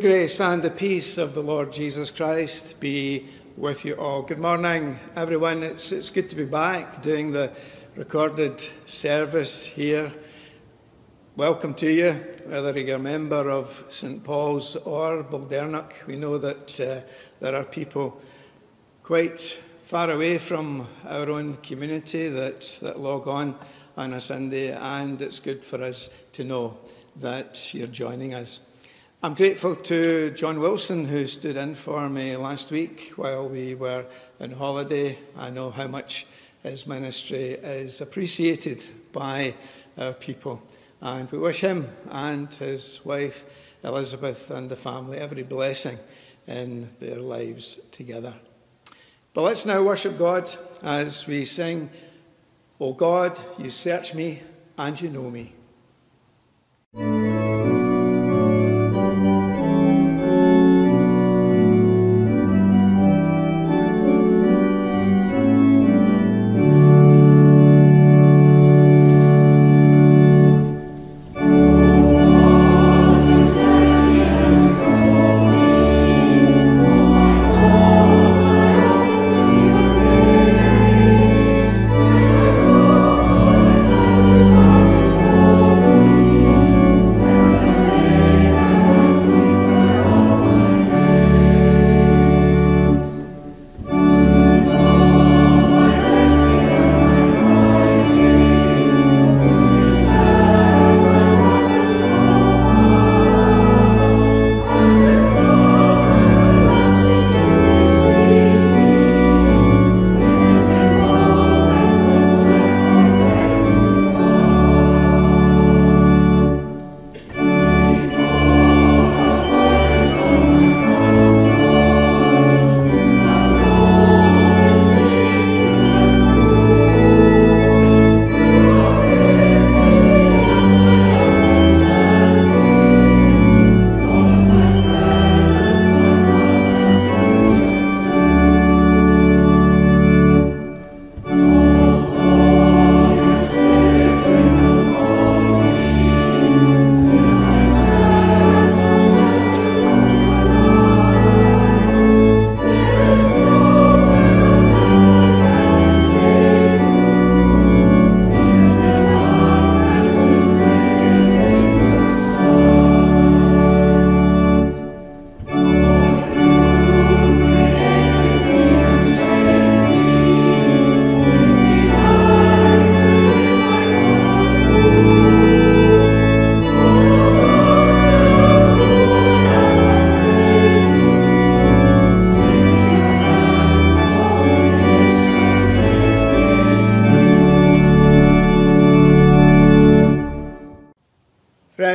Grace and the peace of the Lord Jesus Christ be with you all. Good morning, everyone. It's, it's good to be back doing the recorded service here. Welcome to you, whether you're a member of St. Paul's or Baldernock. We know that uh, there are people quite far away from our own community that, that log on on a Sunday, and it's good for us to know that you're joining us. I'm grateful to John Wilson, who stood in for me last week while we were on holiday. I know how much his ministry is appreciated by our people. And we wish him and his wife, Elizabeth, and the family every blessing in their lives together. But let's now worship God as we sing, O God, you search me and you know me.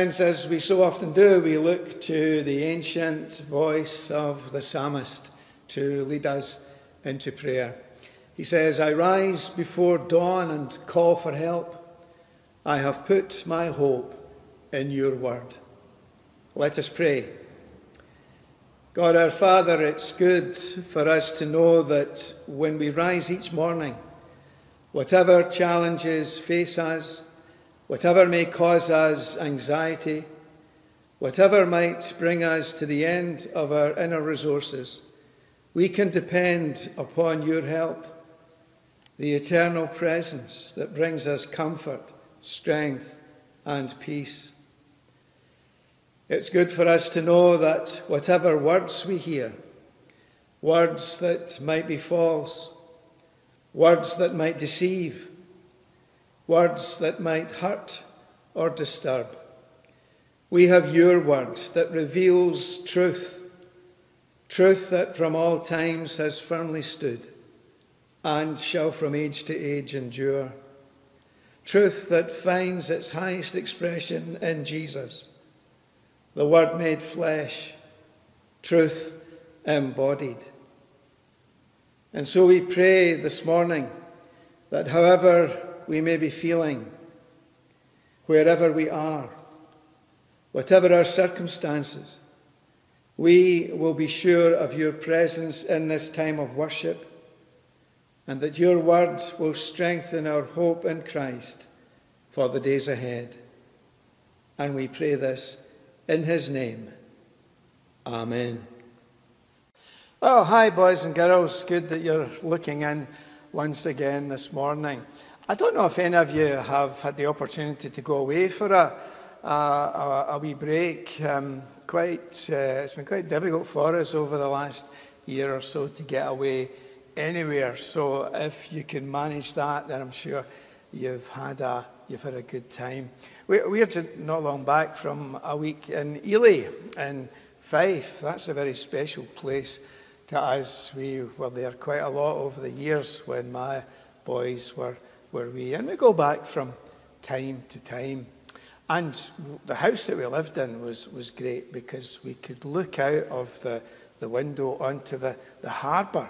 As we so often do, we look to the ancient voice of the psalmist to lead us into prayer. He says, I rise before dawn and call for help. I have put my hope in your word. Let us pray. God our Father, it's good for us to know that when we rise each morning, whatever challenges face us, Whatever may cause us anxiety, whatever might bring us to the end of our inner resources, we can depend upon your help, the eternal presence that brings us comfort, strength, and peace. It's good for us to know that whatever words we hear, words that might be false, words that might deceive, words that might hurt or disturb. We have your word that reveals truth, truth that from all times has firmly stood and shall from age to age endure. Truth that finds its highest expression in Jesus, the Word made flesh, truth embodied. And so we pray this morning that however we may be feeling, wherever we are, whatever our circumstances, we will be sure of your presence in this time of worship and that your words will strengthen our hope in Christ for the days ahead. And we pray this in his name. Amen. Well, hi, boys and girls. Good that you're looking in once again this morning. I don't know if any of you have had the opportunity to go away for a, a, a, wee break. Um, quite, uh, it's been quite difficult for us over the last year or so to get away anywhere. So if you can manage that, then I'm sure you've had a you've had a good time. We, we're not long back from a week in Elie in Fife. That's a very special place to us. We were there quite a lot over the years when my boys were, were we? And we go back from time to time. And the house that we lived in was, was great because we could look out of the, the window onto the, the harbour.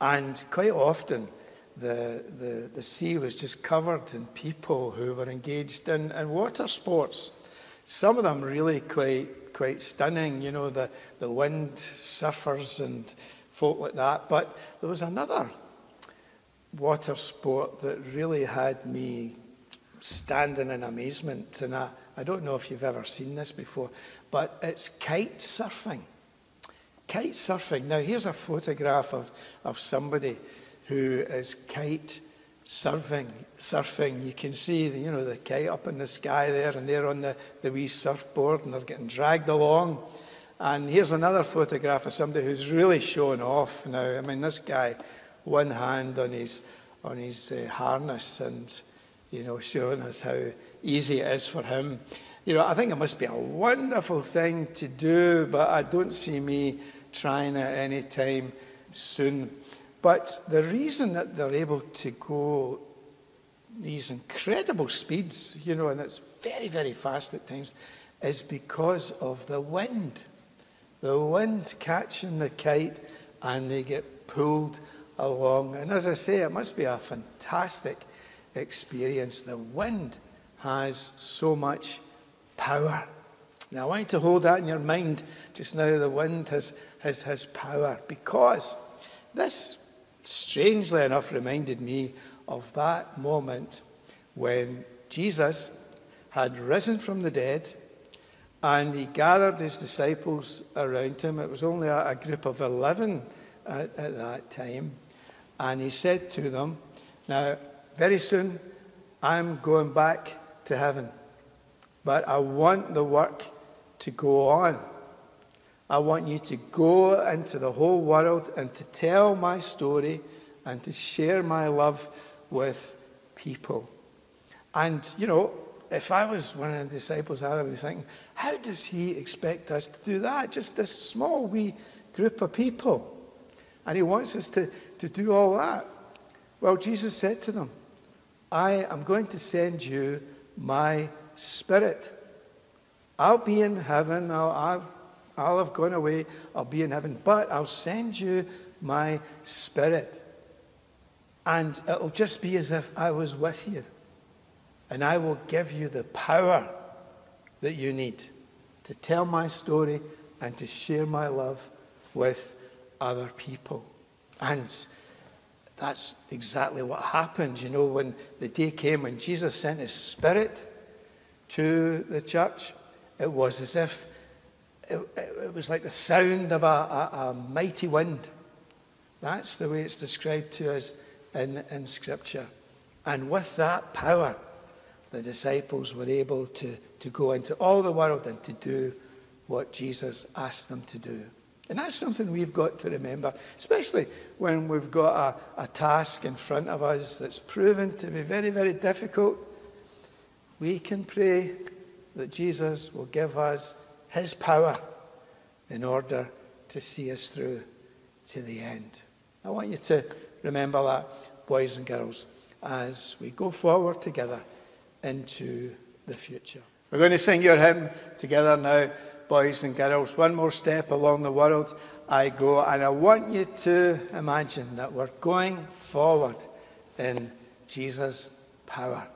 And quite often, the, the, the sea was just covered in people who were engaged in, in water sports. Some of them really quite, quite stunning, you know, the, the wind surfers and folk like that. But there was another water sport that really had me standing in amazement. And I, I don't know if you've ever seen this before, but it's kite surfing. Kite surfing. Now, here's a photograph of, of somebody who is kite surfing. Surfing, you can see the, you know the kite up in the sky there, and they're on the, the wee surfboard, and they're getting dragged along. And here's another photograph of somebody who's really showing off now. I mean, this guy, one hand on his on his uh, harness, and you know, showing us how easy it is for him. You know, I think it must be a wonderful thing to do, but I don't see me trying it any time soon. But the reason that they're able to go these incredible speeds, you know, and it's very, very fast at times, is because of the wind. The wind catching the kite and they get pulled along. And as I say, it must be a fantastic experience. The wind has so much power. Now, I want you to hold that in your mind just now. The wind has, has, has power because this strangely enough reminded me of that moment when Jesus had risen from the dead and he gathered his disciples around him. It was only a, a group of 11 at, at that time. And he said to them, Now, very soon I'm going back to heaven, but I want the work to go on. I want you to go into the whole world and to tell my story and to share my love with people. And, you know, if I was one of the disciples, I would be thinking, how does he expect us to do that? Just this small wee group of people. And he wants us to, to do all that. Well, Jesus said to them, I am going to send you my spirit. I'll be in heaven. I'll, I've, I'll have gone away. I'll be in heaven. But I'll send you my spirit. And it'll just be as if I was with you. And I will give you the power that you need to tell my story and to share my love with other people. And that's exactly what happened. You know, when the day came when Jesus sent his spirit to the church, it was as if it, it was like the sound of a, a, a mighty wind. That's the way it's described to us in, in Scripture. And with that power, the disciples were able to, to go into all the world and to do what Jesus asked them to do. And that's something we've got to remember, especially when we've got a, a task in front of us that's proven to be very, very difficult. We can pray that Jesus will give us his power in order to see us through to the end. I want you to remember that, boys and girls, as we go forward together into the future. We're going to sing your hymn together now, boys and girls. One more step along the world I go, and I want you to imagine that we're going forward in Jesus' power.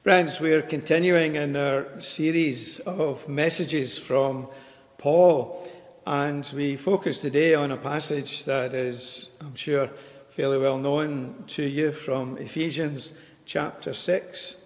Friends, we are continuing in our series of messages from Paul, and we focus today on a passage that is, I'm sure, fairly well known to you from Ephesians chapter 6,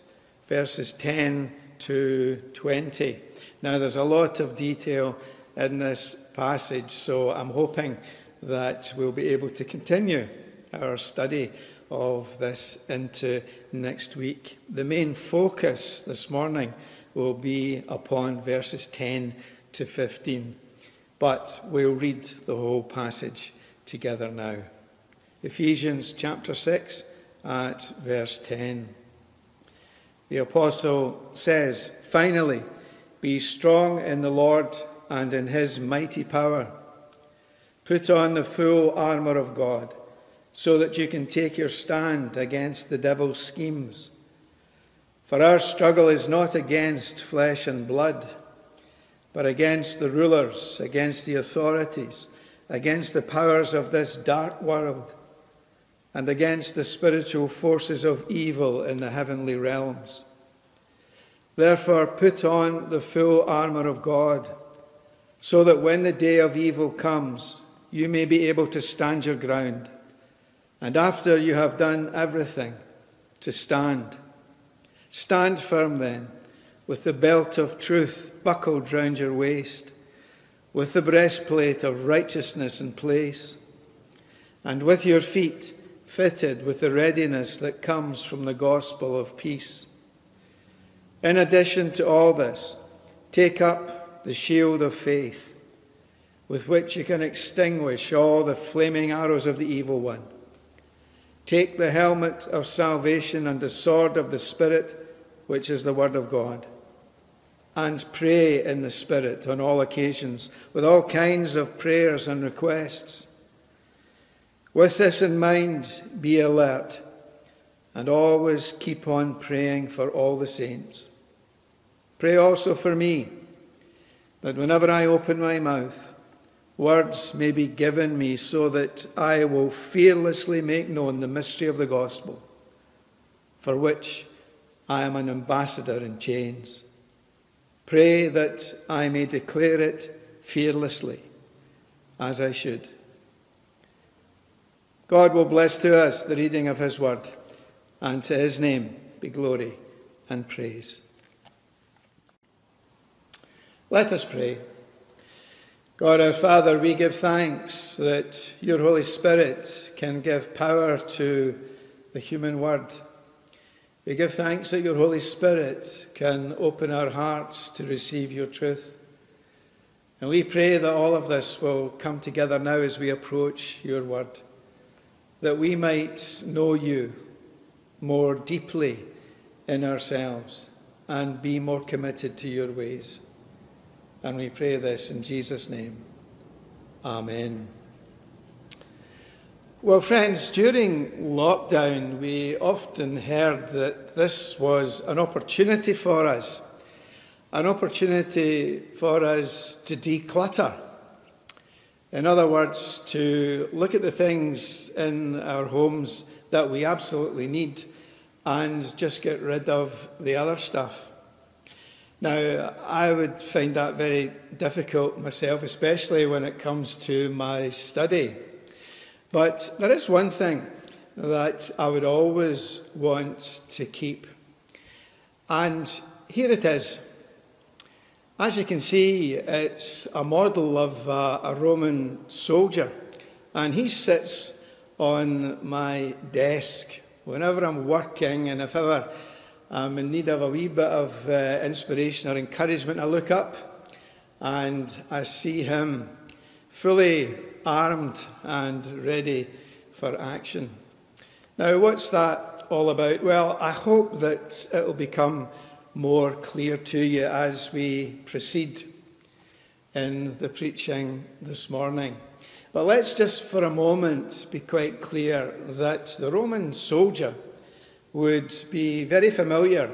verses 10 to 20. Now, there's a lot of detail in this passage, so I'm hoping that we'll be able to continue our study of this into next week. The main focus this morning will be upon verses 10 to 15, but we'll read the whole passage together now. Ephesians chapter 6 at verse 10. The apostle says, Finally, be strong in the Lord and in his mighty power. Put on the full armour of God so that you can take your stand against the devil's schemes. For our struggle is not against flesh and blood, but against the rulers, against the authorities, against the powers of this dark world, and against the spiritual forces of evil in the heavenly realms. Therefore, put on the full armour of God, so that when the day of evil comes, you may be able to stand your ground. And after you have done everything, to stand. Stand firm then, with the belt of truth buckled round your waist, with the breastplate of righteousness in place, and with your feet fitted with the readiness that comes from the gospel of peace. In addition to all this, take up the shield of faith, with which you can extinguish all the flaming arrows of the evil one. Take the helmet of salvation and the sword of the Spirit, which is the Word of God. And pray in the Spirit on all occasions with all kinds of prayers and requests. With this in mind, be alert and always keep on praying for all the saints. Pray also for me, that whenever I open my mouth, words may be given me so that I will fearlessly make known the mystery of the gospel, for which I am an ambassador in chains. Pray that I may declare it fearlessly, as I should. God will bless to us the reading of His word, and to His name be glory and praise. Let us pray. God our Father, we give thanks that your Holy Spirit can give power to the human word. We give thanks that your Holy Spirit can open our hearts to receive your truth. And we pray that all of this will come together now as we approach your word, that we might know you more deeply in ourselves and be more committed to your ways. And we pray this in Jesus' name. Amen. Well, friends, during lockdown, we often heard that this was an opportunity for us, an opportunity for us to declutter. In other words, to look at the things in our homes that we absolutely need and just get rid of the other stuff. Now, I would find that very difficult myself, especially when it comes to my study. But there is one thing that I would always want to keep. And here it is. As you can see, it's a model of uh, a Roman soldier, and he sits on my desk whenever I'm working, and if ever I'm in need of a wee bit of uh, inspiration or encouragement. I look up and I see him fully armed and ready for action. Now, what's that all about? Well, I hope that it will become more clear to you as we proceed in the preaching this morning. But let's just for a moment be quite clear that the Roman soldier would be very familiar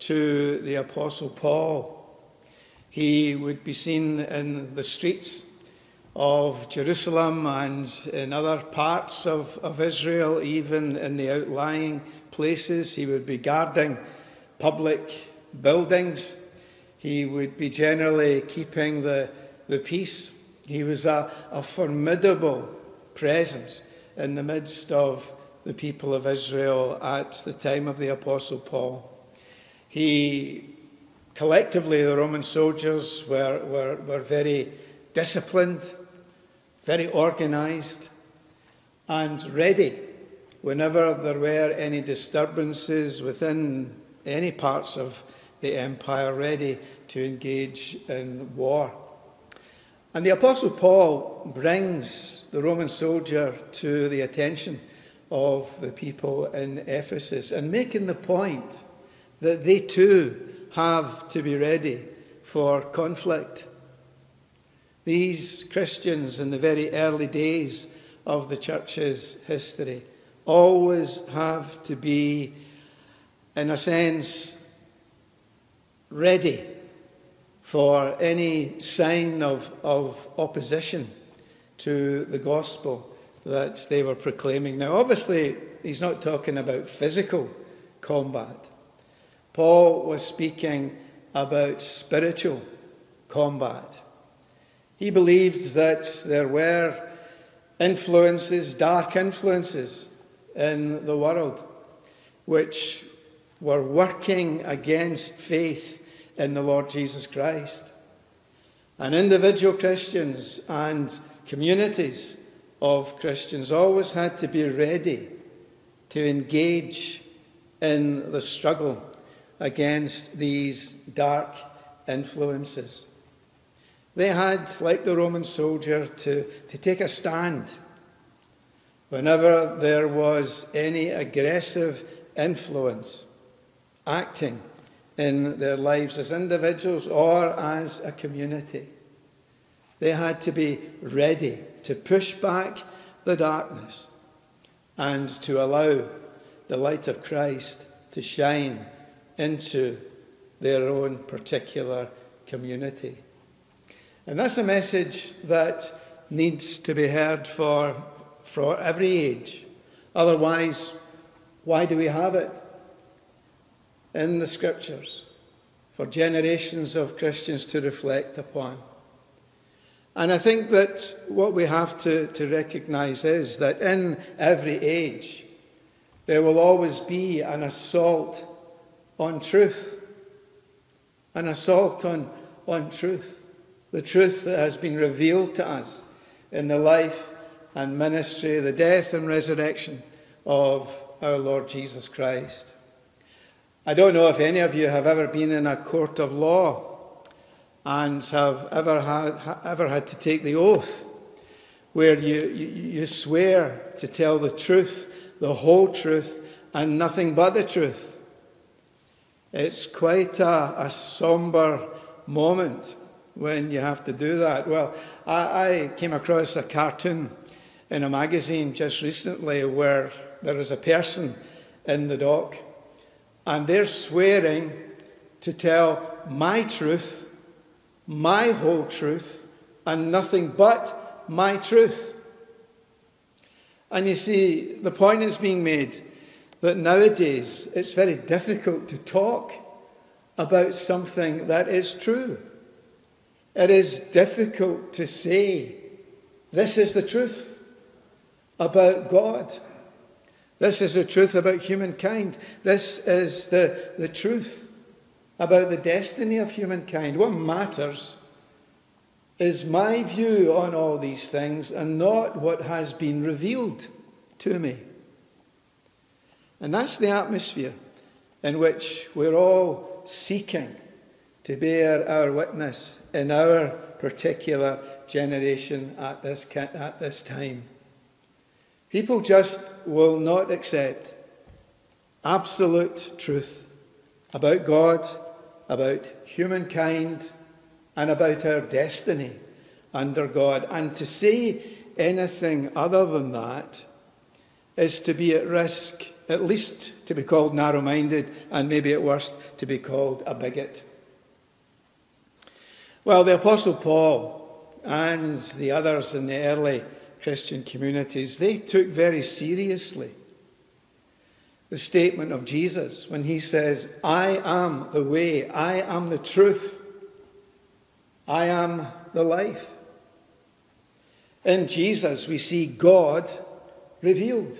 to the Apostle Paul. He would be seen in the streets of Jerusalem and in other parts of, of Israel, even in the outlying places. He would be guarding public buildings. He would be generally keeping the, the peace. He was a, a formidable presence in the midst of the people of Israel at the time of the Apostle Paul. He collectively, the Roman soldiers were, were, were very disciplined, very organized, and ready whenever there were any disturbances within any parts of the empire, ready to engage in war. And the Apostle Paul brings the Roman soldier to the attention of the people in Ephesus and making the point that they too have to be ready for conflict. These Christians in the very early days of the church's history always have to be, in a sense, ready for any sign of, of opposition to the gospel that they were proclaiming. Now, obviously, he's not talking about physical combat. Paul was speaking about spiritual combat. He believed that there were influences, dark influences in the world, which were working against faith in the Lord Jesus Christ. And individual Christians and communities of Christians always had to be ready to engage in the struggle against these dark influences. They had, like the Roman soldier, to, to take a stand whenever there was any aggressive influence acting in their lives as individuals or as a community. They had to be ready to push back the darkness and to allow the light of Christ to shine into their own particular community. And that's a message that needs to be heard for, for every age. Otherwise, why do we have it in the scriptures for generations of Christians to reflect upon? And I think that what we have to, to recognize is that in every age, there will always be an assault on truth, an assault on, on truth, the truth that has been revealed to us in the life and ministry, the death and resurrection of our Lord Jesus Christ. I don't know if any of you have ever been in a court of law and have ever had, ever had to take the oath where you, you, swear to tell the truth, the whole truth, and nothing but the truth. It's quite a, a somber moment when you have to do that. Well, I, I came across a cartoon in a magazine just recently where there is a person in the dock and they're swearing to tell my truth my whole truth and nothing but my truth. And you see, the point is being made that nowadays it's very difficult to talk about something that is true. It is difficult to say, this is the truth about God. This is the truth about humankind. This is the, the truth about the destiny of humankind. What matters is my view on all these things and not what has been revealed to me. And that's the atmosphere in which we're all seeking to bear our witness in our particular generation at this, at this time. People just will not accept absolute truth about God about humankind and about our destiny under God. And to say anything other than that is to be at risk, at least to be called narrow minded, and maybe at worst to be called a bigot. Well, the Apostle Paul and the others in the early Christian communities, they took very seriously the statement of Jesus when he says, I am the way, I am the truth, I am the life. In Jesus, we see God revealed.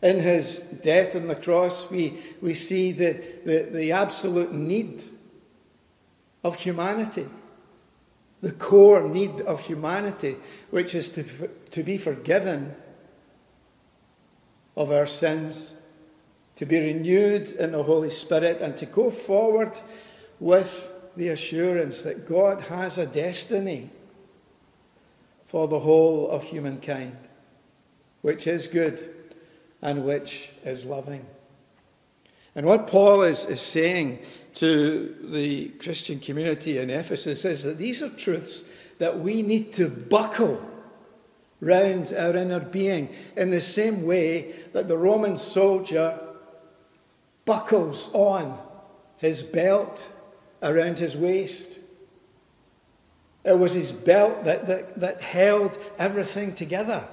In his death on the cross, we, we see the, the, the absolute need of humanity, the core need of humanity, which is to, to be forgiven of our sins, to be renewed in the Holy Spirit, and to go forward with the assurance that God has a destiny for the whole of humankind, which is good and which is loving. And what Paul is, is saying to the Christian community in Ephesus is that these are truths that we need to buckle round our inner being in the same way that the Roman soldier buckles on his belt around his waist. It was his belt that, that, that held everything together.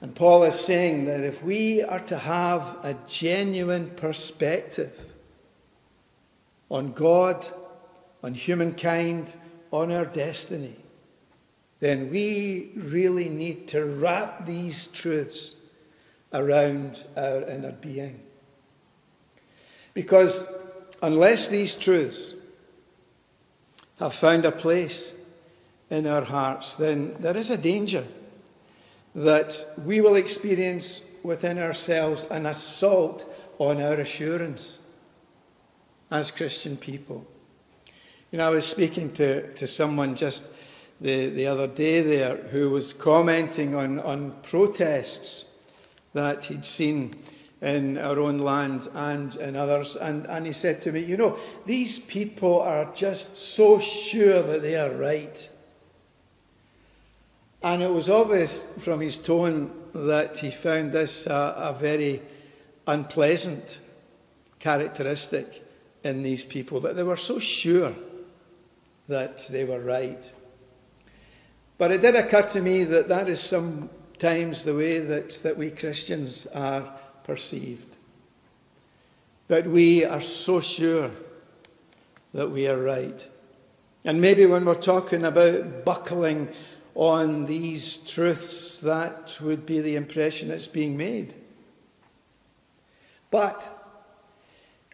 And Paul is saying that if we are to have a genuine perspective on God, on humankind, on our destiny, then we really need to wrap these truths around our inner being. Because unless these truths have found a place in our hearts, then there is a danger that we will experience within ourselves an assault on our assurance as Christian people. You know, I was speaking to, to someone just the, the other day there who was commenting on, on protests that he'd seen in our own land and in others. And, and he said to me, You know, these people are just so sure that they are right. And it was obvious from his tone that he found this a, very unpleasant characteristic in these people, that they were so sure that they were right. But it did occur to me that that is sometimes the way that, that we Christians are perceived. That we are so sure that we are right. And maybe when we're talking about buckling on these truths, that would be the impression that's being made. But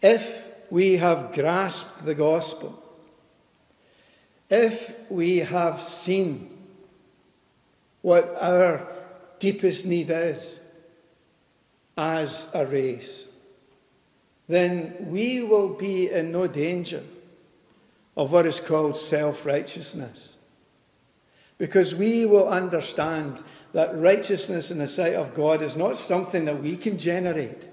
if we have grasped the gospel, if we have seen what our deepest need is as a race, then we will be in no danger of what is called self righteousness. Because we will understand that righteousness in the sight of God is not something that we can generate.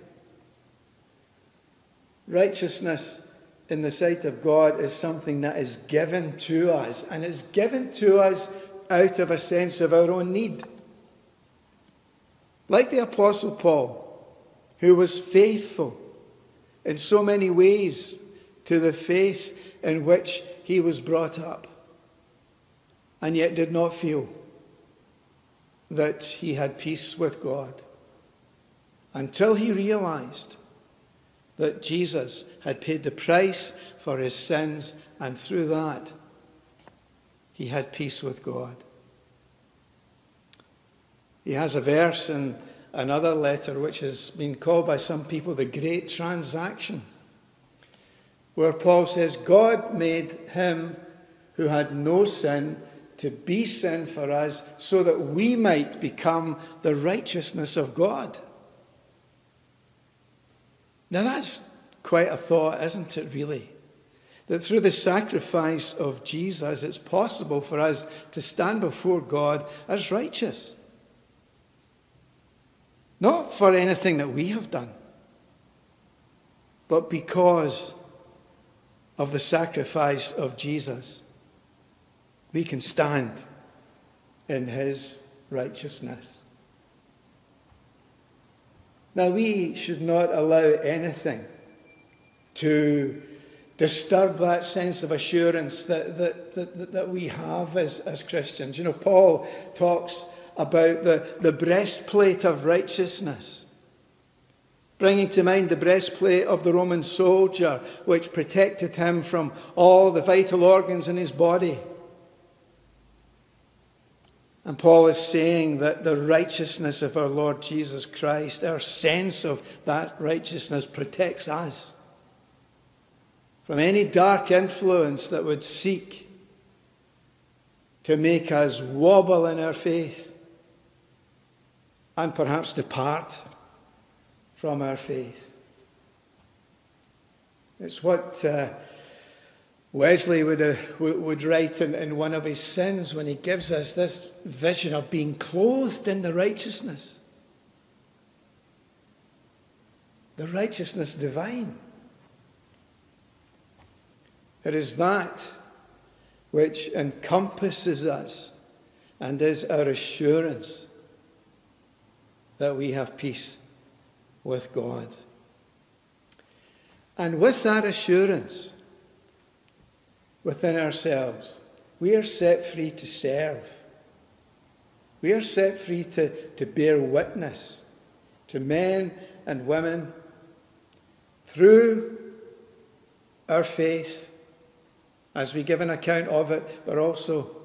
Righteousness in the sight of God is something that is given to us, and is given to us out of a sense of our own need. Like the Apostle Paul, who was faithful in so many ways to the faith in which he was brought up, and yet did not feel that he had peace with God until he realized that Jesus had paid the price for his sins, and through that, he had peace with God. He has a verse in another letter which has been called by some people the great transaction, where Paul says, God made him who had no sin to be sin for us so that we might become the righteousness of God. Now that's quite a thought, isn't it, really? That through the sacrifice of Jesus, it's possible for us to stand before God as righteous. Not for anything that we have done, but because of the sacrifice of Jesus, we can stand in his righteousness. Now, we should not allow anything to disturb that sense of assurance that, that, that, that we have as, as Christians. You know, Paul talks about the, the breastplate of righteousness, bringing to mind the breastplate of the Roman soldier, which protected him from all the vital organs in his body. And Paul is saying that the righteousness of our Lord Jesus Christ, our sense of that righteousness, protects us from any dark influence that would seek to make us wobble in our faith and perhaps depart from our faith. It's what. Uh, Wesley would, uh, would write in, in one of his sins when he gives us this vision of being clothed in the righteousness. The righteousness divine. It is that which encompasses us and is our assurance that we have peace with God. And with that assurance, within ourselves. We are set free to serve. We are set free to, to bear witness to men and women through our faith as we give an account of it, but also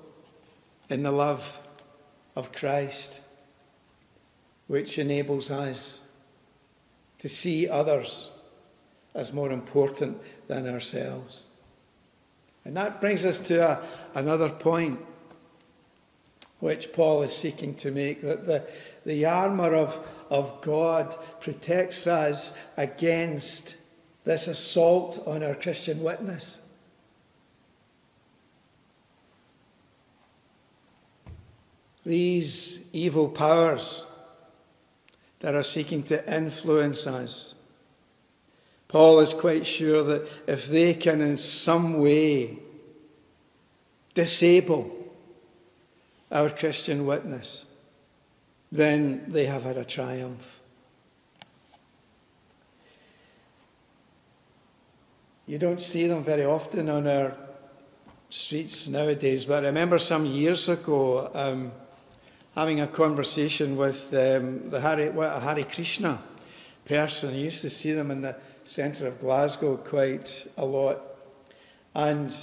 in the love of Christ, which enables us to see others as more important than ourselves. And that brings us to a, another point which Paul is seeking to make that the, the armour of, of God protects us against this assault on our Christian witness. These evil powers that are seeking to influence us Paul is quite sure that if they can in some way disable our Christian witness, then they have had a triumph. You don't see them very often on our streets nowadays, but I remember some years ago um, having a conversation with um, the well, Hare Krishna person. I used to see them in the centre of Glasgow quite a lot. And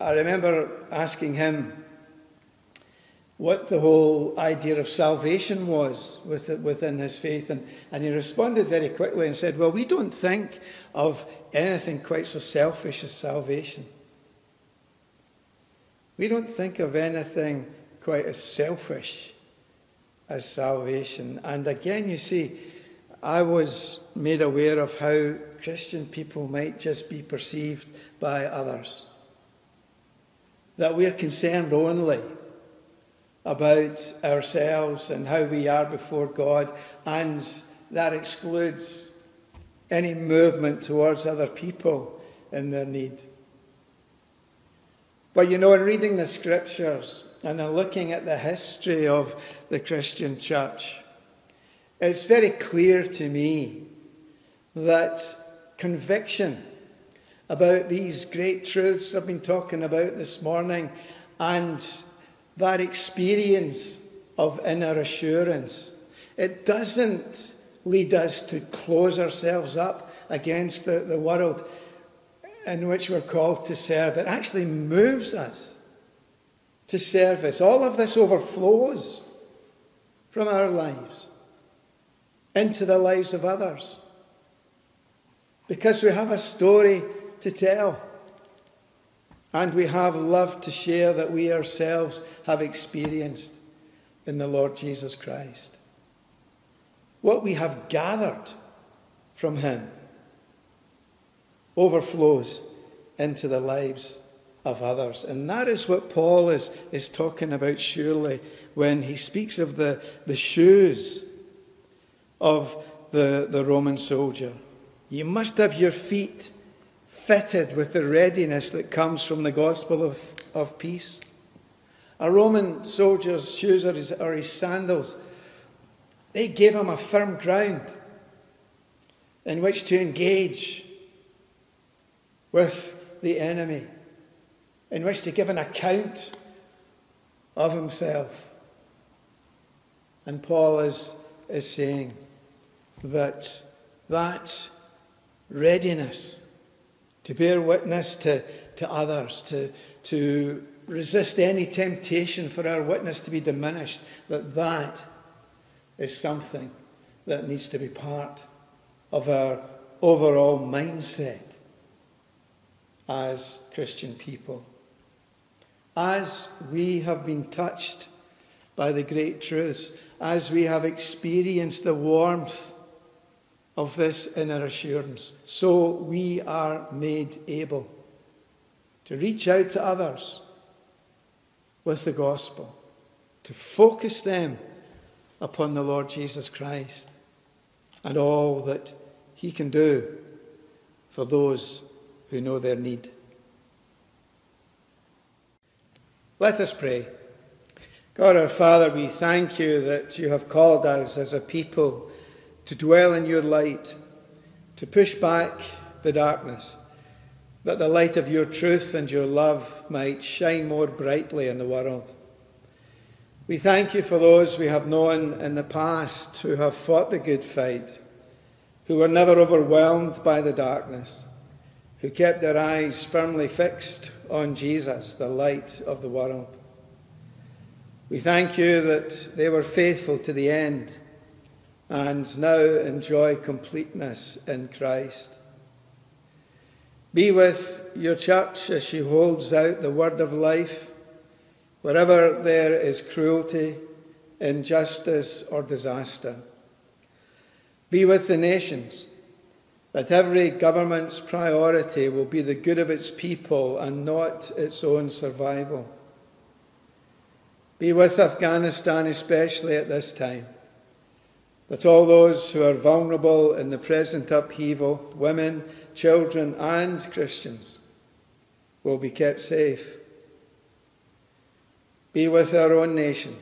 I remember asking him what the whole idea of salvation was within his faith. And, and he responded very quickly and said, Well, we don't think of anything quite so selfish as salvation. We don't think of anything quite as selfish as salvation. And again, you see, I was made aware of how Christian people might just be perceived by others. That we're concerned only about ourselves and how we are before God, and that excludes any movement towards other people in their need. But you know, in reading the scriptures and in looking at the history of the Christian church, it's very clear to me that conviction about these great truths I've been talking about this morning and that experience of inner assurance, it doesn't lead us to close ourselves up against the, the world in which we're called to serve. It actually moves us to service. All of this overflows from our lives into the lives of others. Because we have a story to tell. And we have love to share that we ourselves have experienced in the Lord Jesus Christ. What we have gathered from Him overflows into the lives of others. And that is what Paul is, is talking about, surely, when he speaks of the, the shoes of the, the Roman soldier. You must have your feet fitted with the readiness that comes from the gospel of, of peace. A Roman soldier's shoes or his, or his sandals, they gave him a firm ground in which to engage with the enemy, in which to give an account of himself. And Paul is, is saying that that readiness to bear witness to, to others, to, to resist any temptation for our witness to be diminished, that that is something that needs to be part of our overall mindset as Christian people. As we have been touched by the great truths, as we have experienced the warmth of this inner assurance, so we are made able to reach out to others with the gospel, to focus them upon the Lord Jesus Christ and all that he can do for those who know their need. Let us pray. God our Father, we thank you that you have called us as a people to dwell in your light, to push back the darkness, that the light of your truth and your love might shine more brightly in the world. We thank you for those we have known in the past who have fought the good fight, who were never overwhelmed by the darkness, who kept their eyes firmly fixed on Jesus, the light of the world. We thank you that they were faithful to the end and now enjoy completeness in Christ. Be with your church as she holds out the word of life, wherever there is cruelty, injustice, or disaster. Be with the nations, that every government's priority will be the good of its people and not its own survival. Be with Afghanistan, especially at this time, that all those who are vulnerable in the present upheaval, women, children, and Christians, will be kept safe. Be with our own nation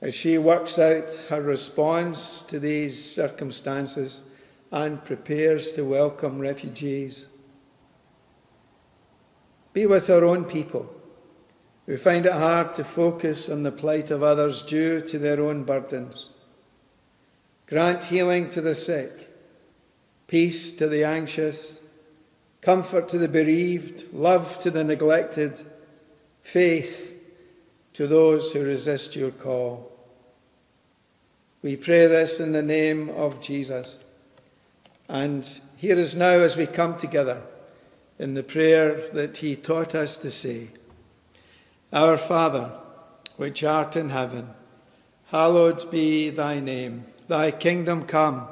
as she works out her response to these circumstances and prepares to welcome refugees. Be with our own people who find it hard to focus on the plight of others due to their own burdens. Grant healing to the sick, peace to the anxious, comfort to the bereaved, love to the neglected, faith to those who resist your call. We pray this in the name of Jesus. And here is now as we come together in the prayer that he taught us to say Our Father, which art in heaven, hallowed be thy name. Thy kingdom come,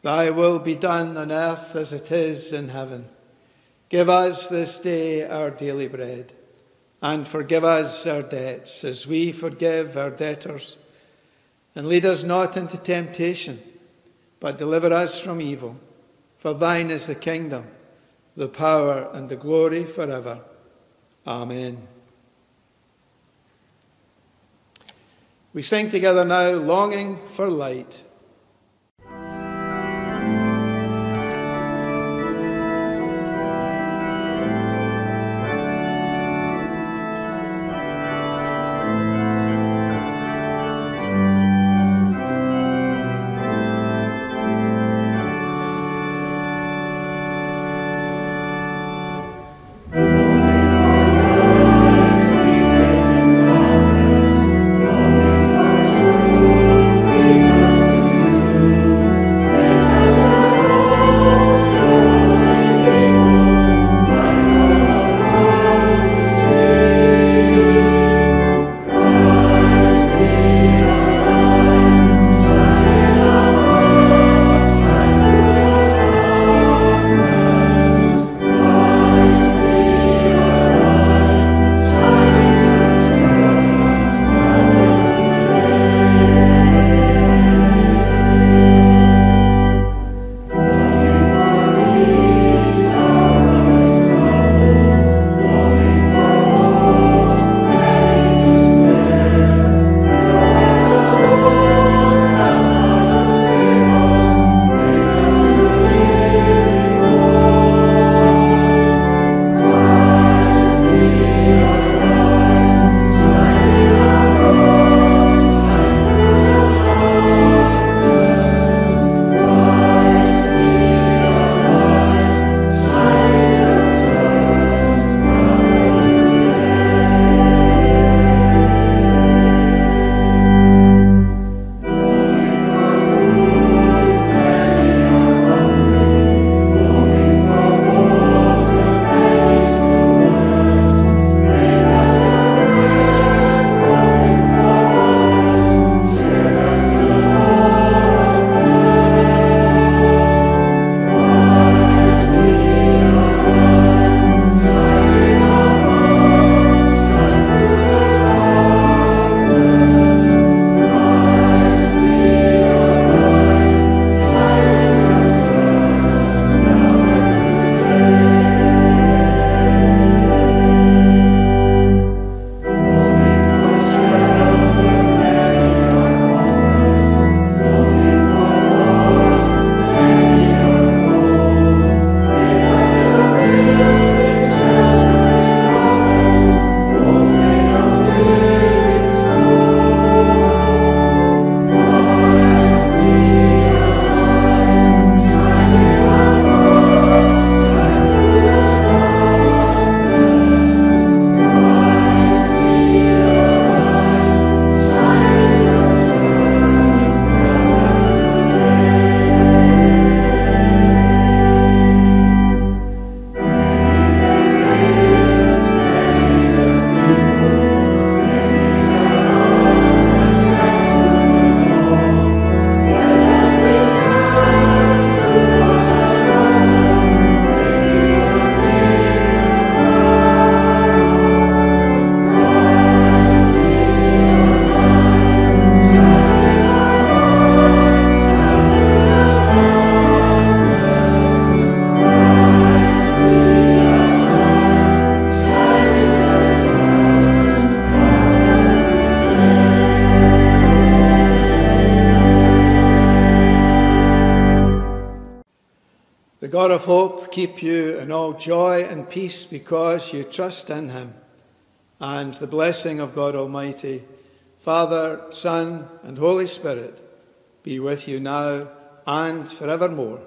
thy will be done on earth as it is in heaven. Give us this day our daily bread, and forgive us our debts as we forgive our debtors. And lead us not into temptation, but deliver us from evil. For thine is the kingdom, the power, and the glory forever. Amen. We sing together now, Longing for Light. Keep you in all joy and peace because you trust in him. And the blessing of God Almighty, Father, Son, and Holy Spirit be with you now and forevermore.